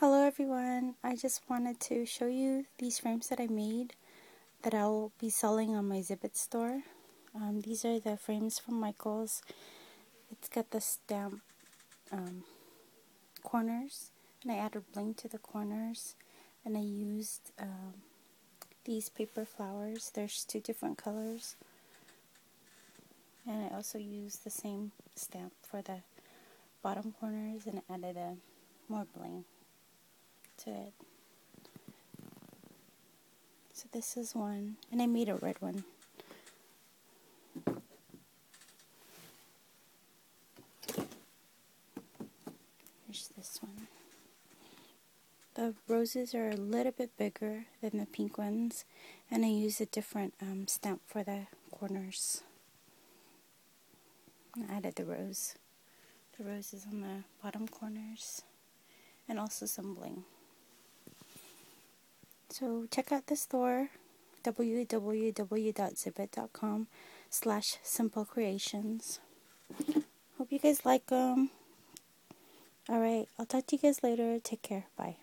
Hello everyone, I just wanted to show you these frames that I made that I'll be selling on my Zibbet store. Um, these are the frames from Michaels. It's got the stamp um, corners and I added bling to the corners and I used um, these paper flowers. There's two different colors and I also used the same stamp for the bottom corners and added a more bling to it. So this is one, and I made a red one. Here's this one. The roses are a little bit bigger than the pink ones, and I use a different um, stamp for the corners. I added the rose. The roses on the bottom corners, and also some bling. So check out the store www.zibbet.com slash simple creations. Hope you guys like them. Alright, I'll talk to you guys later. Take care. Bye.